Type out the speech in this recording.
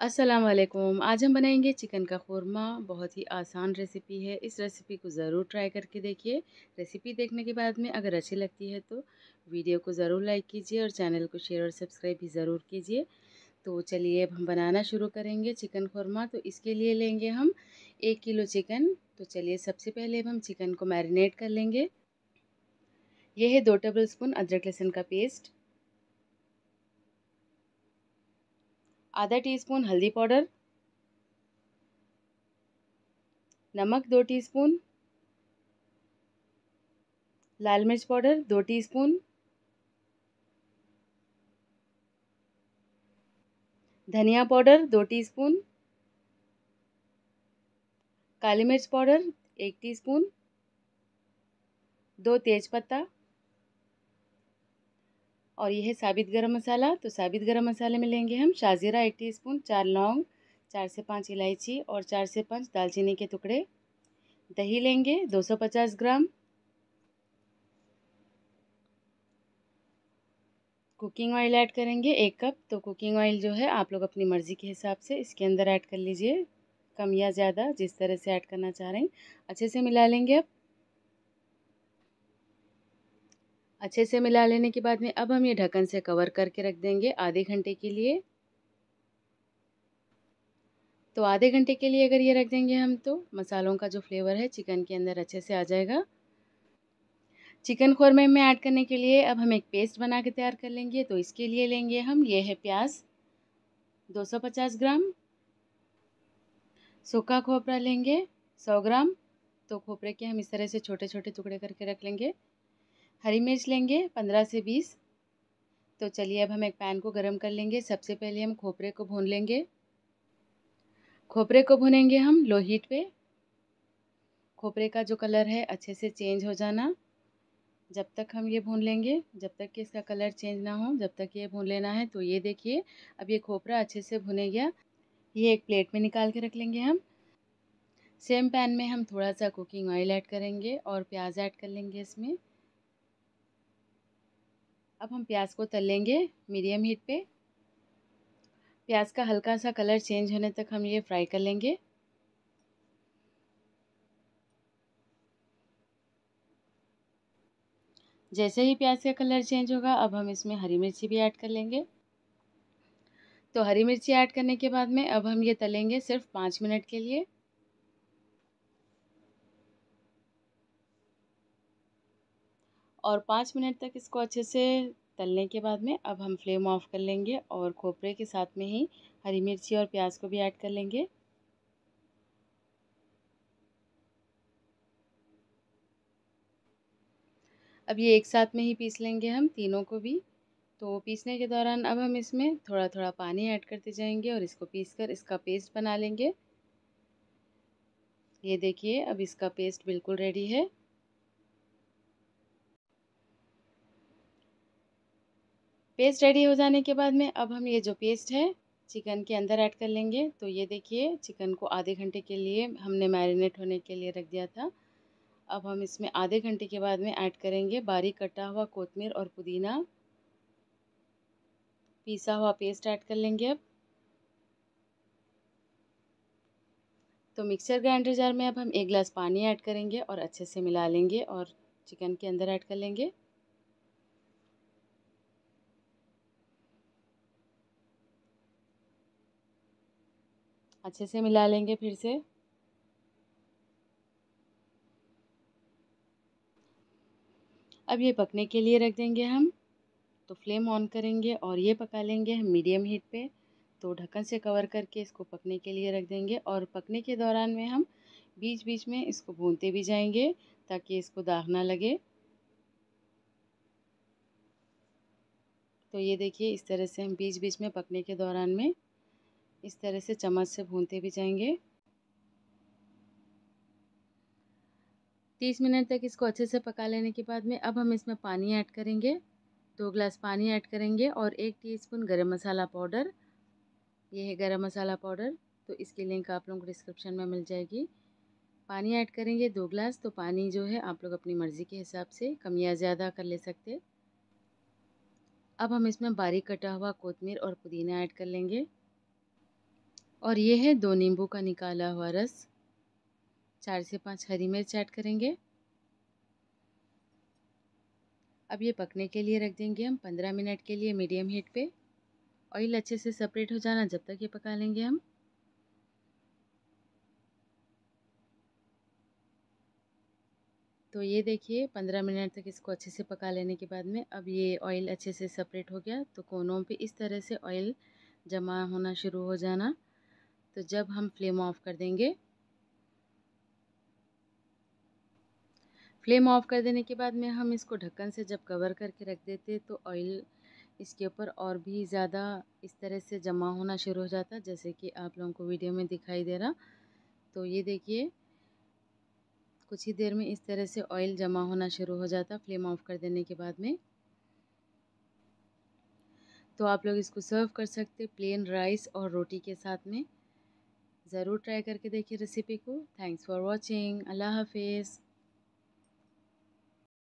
अस्सलाम वालेकुम आज हम बनाएँगे चिकन का ख़ौरमा। बहुत ही आसान रेसिपी है। इस रेसिपी को ज़रूर ट्राई करके देखिए। रेसिपी देखने के बाद में अगर अच्छी लगती है तो वीडियो को ज़रूर लाइक कीजिए और चैनल को शेयर और सब्सक्राइब भी ज़रूर कीजिए। तो चलिए अब हम बनाना शुरू करेंगे चिकन ख़ौरमा। तो इसके लिए लेंगे हम एक किलो चिकन। तो चलिए सबसे पहले अब हम चिकन को मैरिनेट कर लेंगे। यह है दो टेबल स्पून अदरक लहसुन का पेस्ट। आधा टीस्पून हल्दी पाउडर नमक दो टीस्पून लाल मिर्च पाउडर दो टीस्पून धनिया पाउडर दो टीस्पून काली मिर्च पाउडर एक टीस्पून दो तेज़पत्ता और यह है साबित गरम मसाला। तो साबित गरम मसाले में लेंगे हम शाजीरा एक टीस्पून, चार लौंग, चार से पाँच इलायची और चार से पाँच दालचीनी के टुकड़े। दही लेंगे 250 ग्राम। कुकिंग ऑयल ऐड करेंगे एक कप। तो कुकिंग ऑयल जो है आप लोग अपनी मर्ज़ी के हिसाब से इसके अंदर ऐड कर लीजिए। कम या ज़्यादा जिस तरह से ऐड करना चाह रहे हैं। अच्छे से मिला लेंगे अब। अच्छे से मिला लेने के बाद में अब हम ये ढक्कन से कवर करके रख देंगे आधे घंटे के लिए। तो आधे घंटे के लिए अगर ये रख देंगे हम तो मसालों का जो फ्लेवर है चिकन के अंदर अच्छे से आ जाएगा। चिकन खोरमे में ऐड करने के लिए अब हम एक पेस्ट बना के तैयार कर लेंगे। तो इसके लिए लेंगे हम, ये है प्याज 250 ग्राम। सूखा खोपरा लेंगे 100 ग्राम। तो खोपरे के हम इस तरह से छोटे छोटे टुकड़े करके रख लेंगे। हरी मिर्च लेंगे, पंद्रह से बीस। तो चलिए अब हम एक पैन को गरम कर लेंगे। सबसे पहले हम खोपरे को भून लेंगे। खोपरे को भुनेंगे हम लो हीट पे। खोपरे का जो कलर है, अच्छे से चेंज हो जाना। जब तक हम ये भून लेंगे, जब तक कि इसका कलर चेंज ना हो, जब तक ये भून लेना है तो ये देखिए, अब ये खोपरा अच्छे से भुने गया। ये एक प्लेट में निकाल के रख लेंगे हम। सेम पैन में हम थोड़ा सा कुकिंग ऑयल ऐड करेंगे और प्याज ऐड कर लेंगे इसमें। अब हम प्याज को तल लेंगे मीडियम हीट पे। प्याज का हल्का सा कलर चेंज होने तक हम ये फ्राई कर लेंगे। जैसे ही प्याज का कलर चेंज होगा, अब हम इसमें हरी मिर्ची भी ऐड कर लेंगे। तो हरी मिर्ची ऐड करने के बाद में अब हम ये तलेंगे सिर्फ़ पाँच मिनट के लिए। और पाँच मिनट तक इसको अच्छे से तलने के बाद में अब हम फ्लेम ऑफ़ कर लेंगे और खोपरे के साथ में ही हरी मिर्ची और प्याज को भी ऐड कर लेंगे। अब ये एक साथ में ही पीस लेंगे हम तीनों को भी। तो पीसने के दौरान अब हम इसमें थोड़ा थोड़ा पानी ऐड करते जाएँगे और इसको पीस कर इसका पेस्ट बना लेंगे। ये देखिए, अब इसका पेस्ट बिल्कुल रेडी है। पेस्ट रेडी हो जाने के बाद में अब हम ये जो पेस्ट है चिकन के अंदर ऐड कर लेंगे। तो ये देखिए चिकन को आधे घंटे के लिए हमने मैरिनेट होने के लिए रख दिया था। अब हम इसमें आधे घंटे के बाद में ऐड करेंगे बारीक कटा हुआ कोतमीर और पुदीना। पीसा हुआ पेस्ट ऐड कर लेंगे अब। तो मिक्सर ग्राइंडर जार में अब हम एक गिलास पानी ऐड करेंगे और अच्छे से मिला लेंगे और चिकन के अंदर ऐड कर लेंगे। अच्छे से मिला लेंगे फिर से। अब ये पकने के लिए रख देंगे हम। तो फ्लेम ऑन करेंगे और ये पका लेंगे हम मीडियम हीट पे। तो ढक्कन से कवर करके इसको पकने के लिए रख देंगे और पकने के दौरान में हम बीच बीच में इसको भूनते भी जाएँगे ताकि इसको दाग ना लगे। तो ये देखिए इस तरह से हम बीच बीच में पकने के दौरान में इस तरह से चम्मच से भूनते भी जाएँगे। तीस मिनट तक इसको अच्छे से पका लेने के बाद में अब हम इसमें पानी ऐड करेंगे। दो ग्लास पानी ऐड करेंगे और एक टीस्पून गरम मसाला पाउडर। ये है गरम मसाला पाउडर तो इसकी लिंक आप लोगों को डिस्क्रिप्शन में मिल जाएगी। पानी ऐड करेंगे दो ग्लास तो पानी जो है आप लोग अपनी मर्ज़ी के हिसाब से कम या ज़्यादा कर ले सकते। अब हम इसमें बारीक कटा हुआ कोतमीर और पुदीना ऐड कर लेंगे। और ये है दो नींबू का निकाला हुआ रस। चार से पाँच हरी मिर्च ऐड करेंगे। अब ये पकने के लिए रख देंगे हम पंद्रह मिनट के लिए मीडियम हीट पे। ऑयल अच्छे से सेपरेट हो जाना जब तक ये पका लेंगे हम। तो ये देखिए पंद्रह मिनट तक इसको अच्छे से पका लेने के बाद में अब ये ऑयल अच्छे से सेपरेट हो गया। तो कोनों पे इस तरह से ऑयल जमा होना शुरू हो जाना। तो जब हम फ्लेम ऑफ़ कर देंगे, फ्लेम ऑफ़ कर देने के बाद में हम इसको ढक्कन से जब कवर करके रख देते तो ऑयल इसके ऊपर और भी ज़्यादा इस तरह से जमा होना शुरू हो जाता जैसे कि आप लोगों को वीडियो में दिखाई दे रहा। तो ये देखिए, कुछ ही देर में इस तरह से ऑयल जमा होना शुरू हो जाता फ्लेम ऑफ़ कर देने के बाद में। तो आप लोग इसको सर्व कर सकते प्लेन राइस और रोटी के साथ में। ज़रूर ट्राई करके देखिए रेसिपी को। थैंक्स फॉर वॉचिंग अल्लाह हाफिज़।